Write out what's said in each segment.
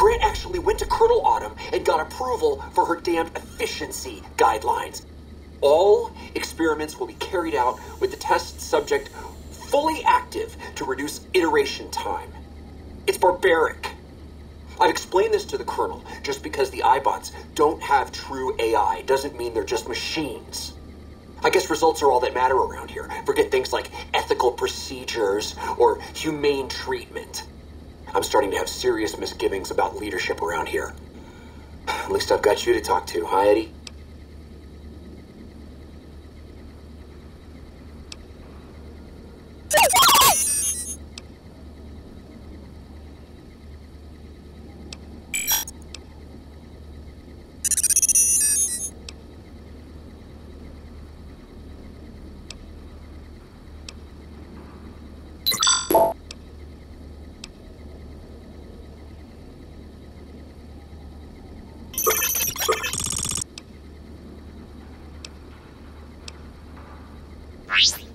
Grant actually went to Colonel Autumn and got approval for her damned efficiency guidelines. All experiments will be carried out with the test subject fully active to reduce iteration time. It's barbaric. I've explained this to the Colonel. Just because the iBots don't have true AI doesn't mean they're just machines. I guess results are all that matter around here. Forget things like ethical procedures or humane treatment. I'm starting to have serious misgivings about leadership around here. At least I've got you to talk to, Hi, Eddie? Bye.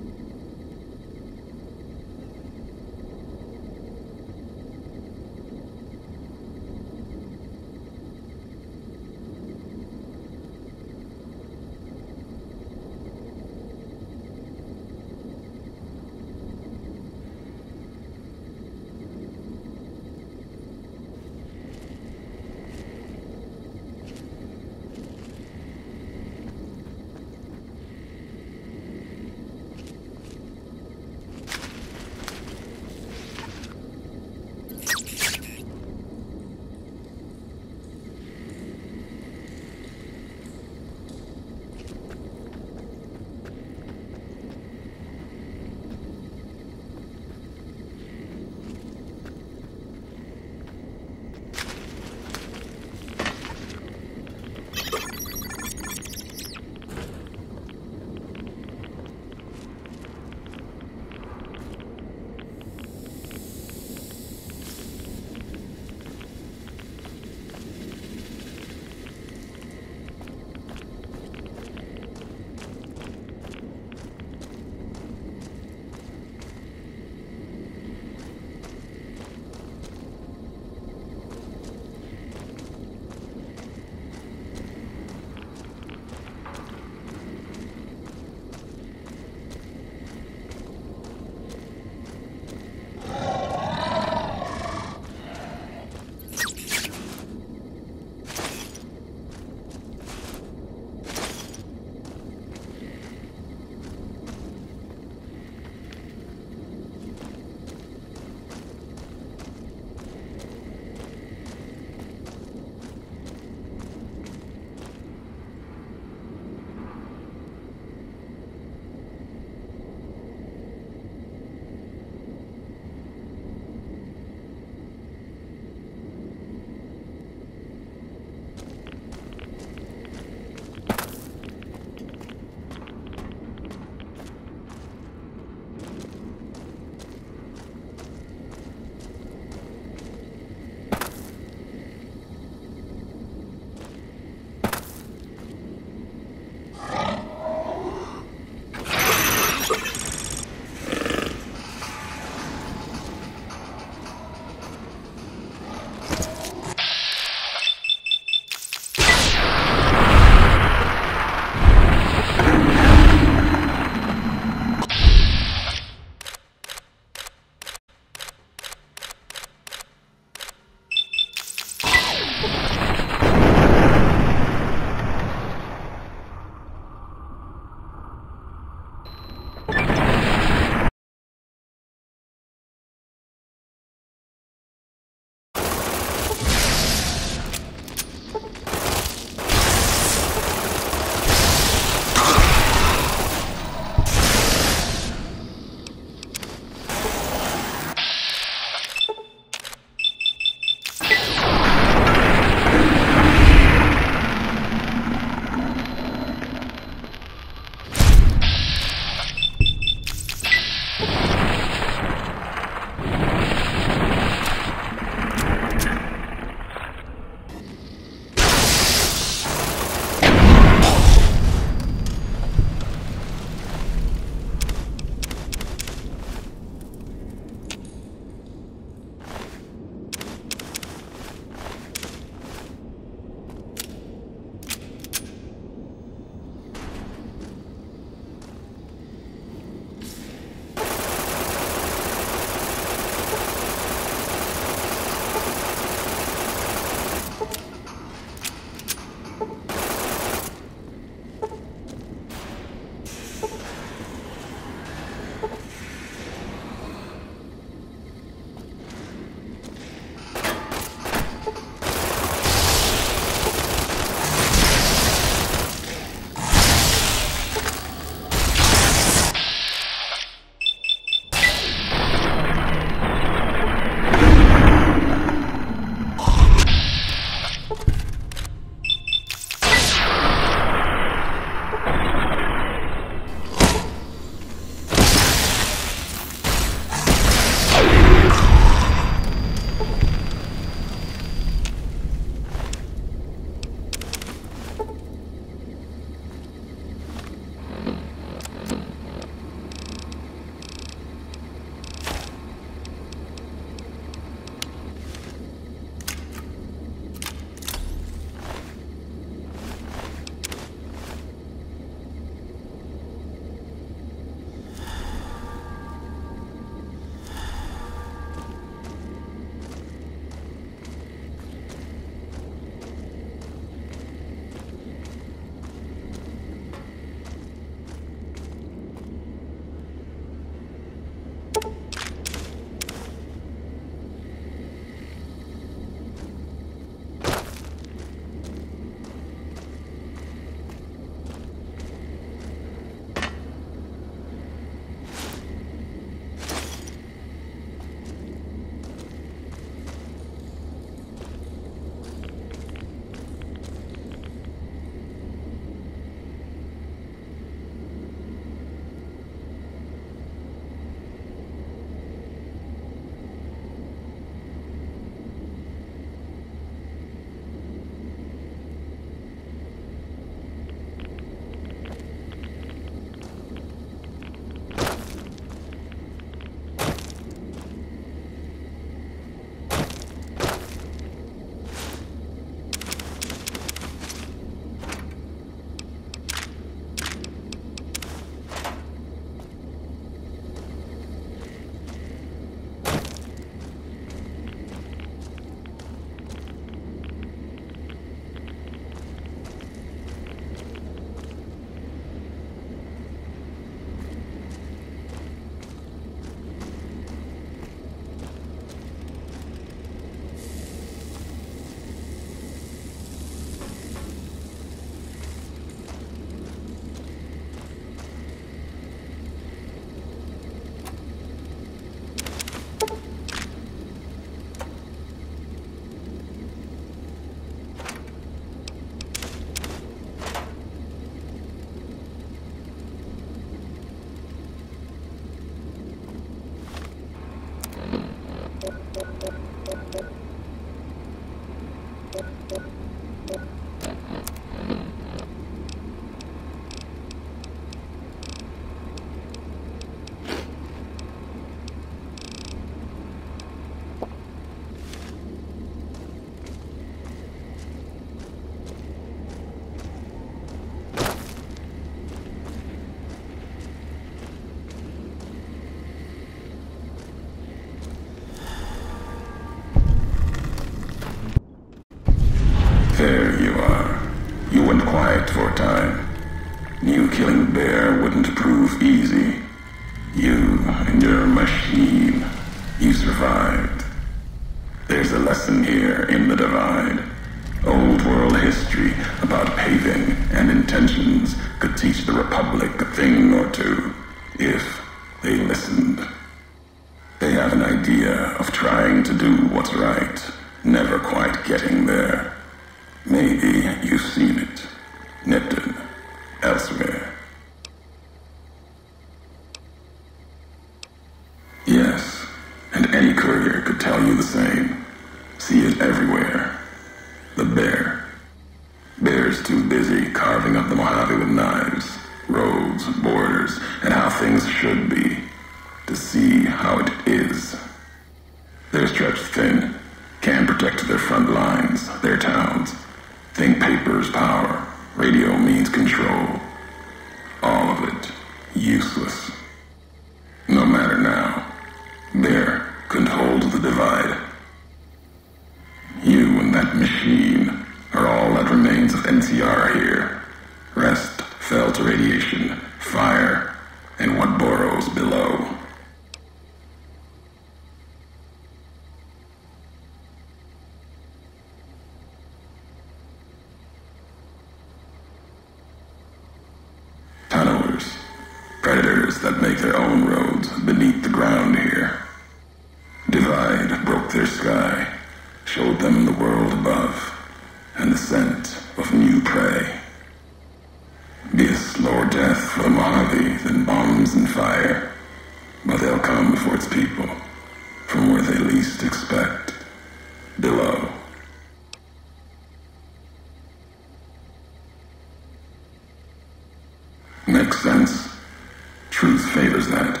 favors that.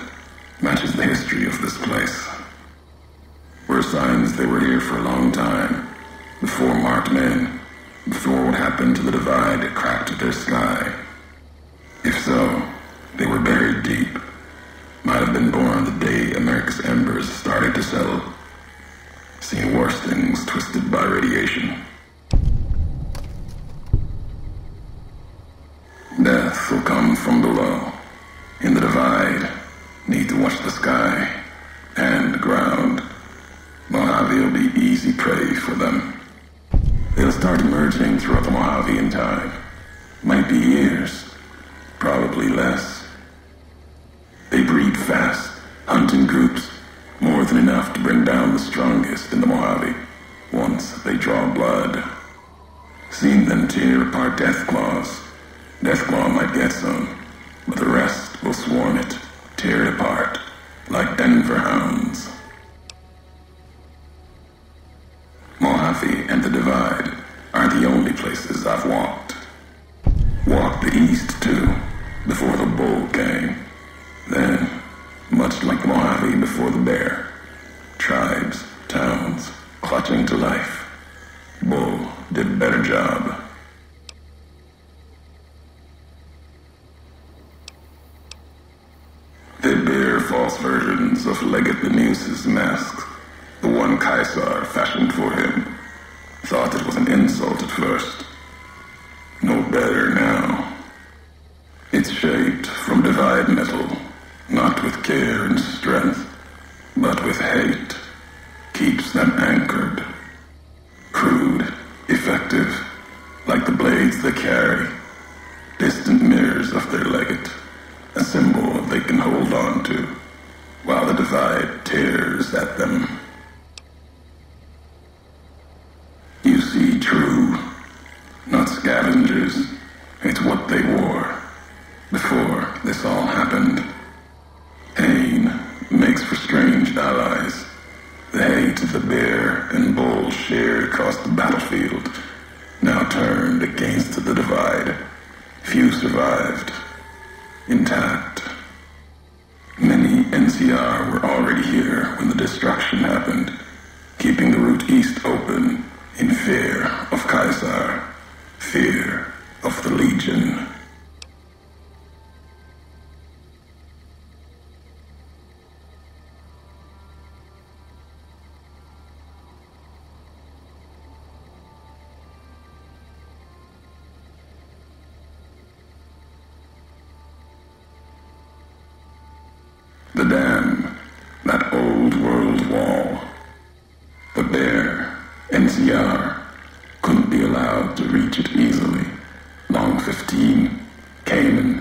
Matches the history of this place. We're signs they were here for a long time. Before marked men. Before what happened to the divide cracked their sky. If so, they were buried deep. Might have been born the day America's embers started to settle. Seen worse things twisted by radiation. Death will come from below. Need to watch the sky and the ground. Mojave will be easy prey for them. They'll start emerging throughout the Mojave in time. Might be years. for him. Thought it was an insult at first. NCR couldn't be allowed to reach it easily. Long 15, Cayman,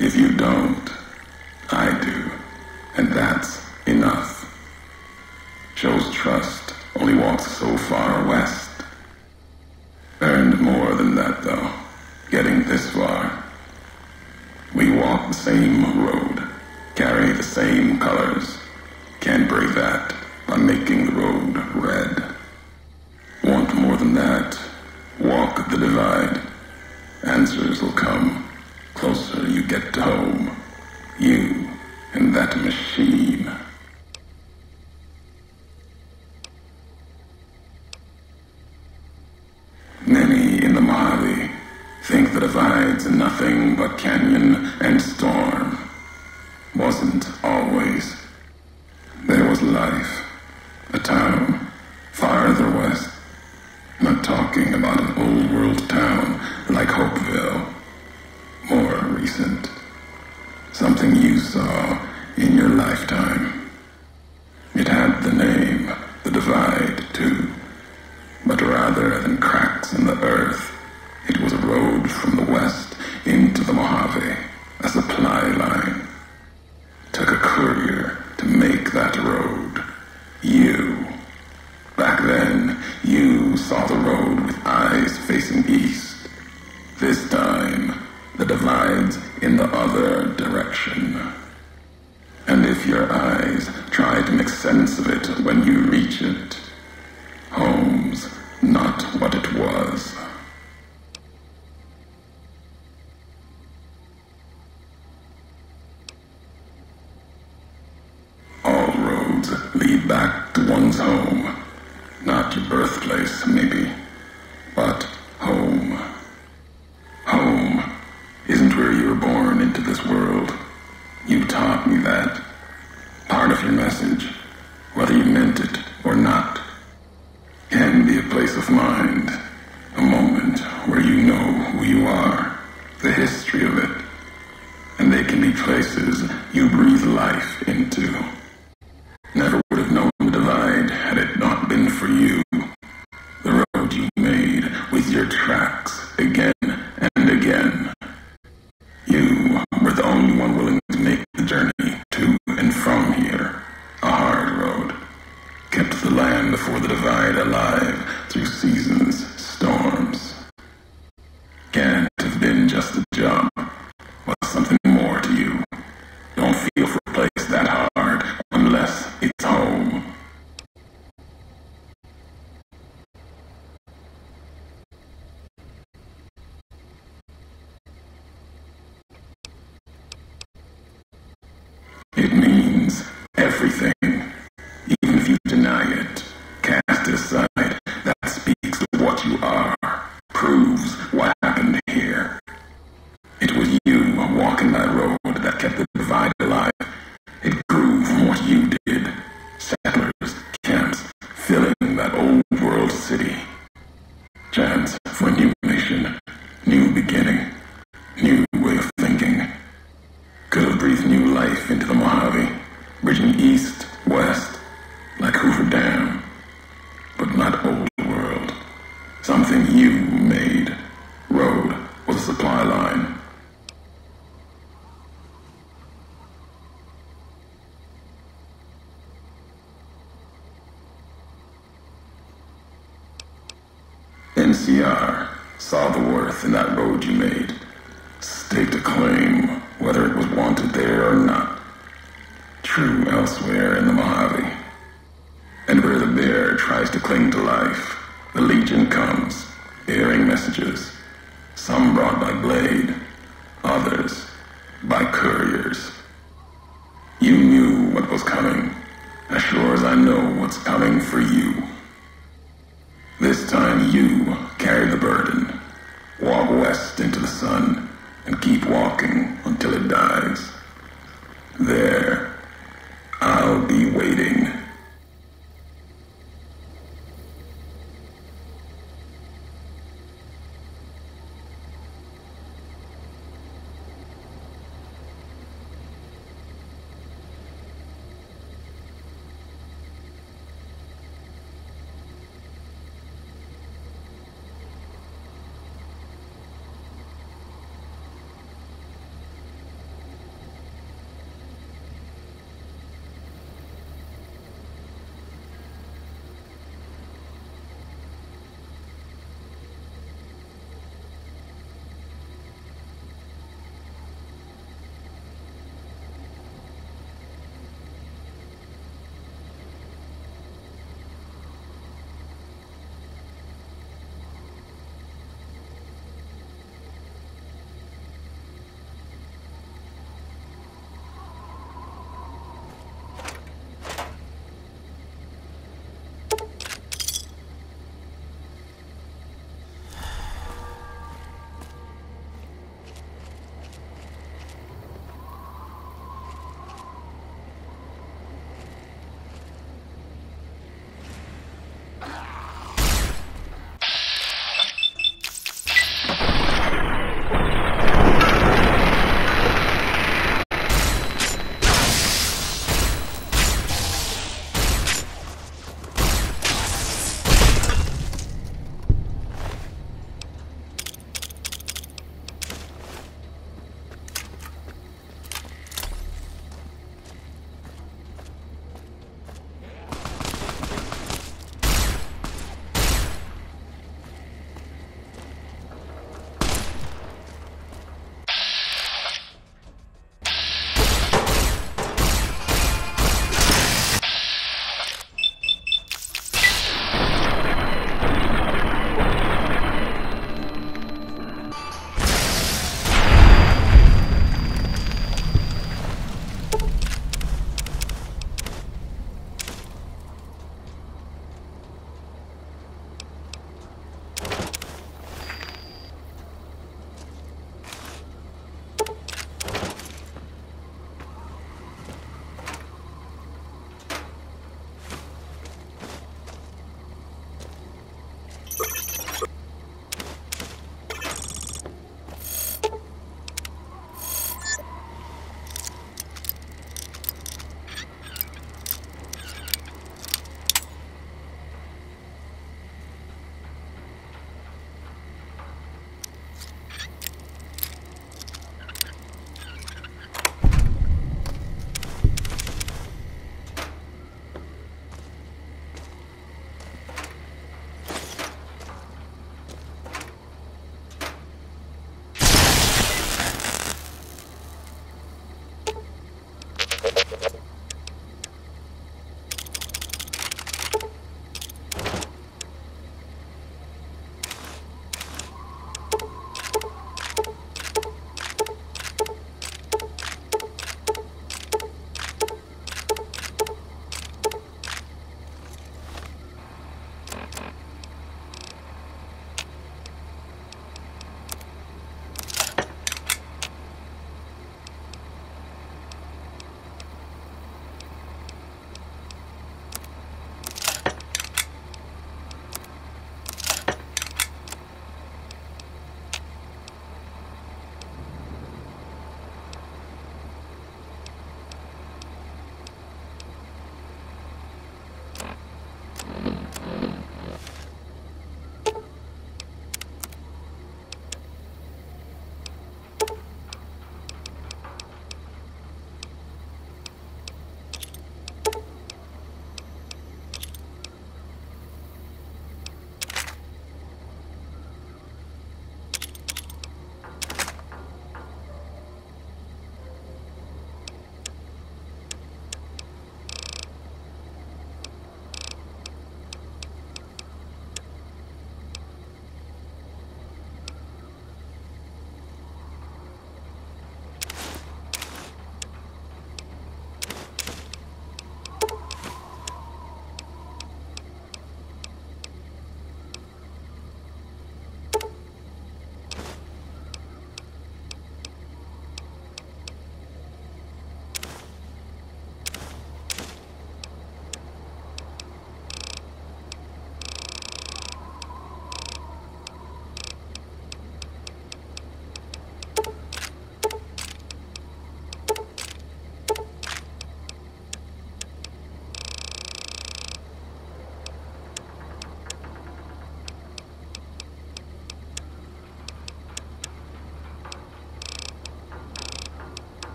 If you don't, saw the road with eyes facing east. This time, NCR saw the worth in that road you made, staked a claim whether it was wanted there or not. True elsewhere in the Mojave. And where the bear tries to cling to life, the Legion comes, bearing messages. Some brought by blade, others by couriers. You knew what was coming, as sure as I know what's coming for you. This time you the burden. Walk west into the sun and keep walking until it dies. There, I'll be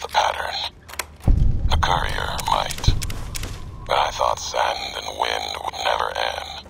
the pattern. A courier might. But I thought sand and wind would never end.